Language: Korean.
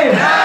아멘. 네.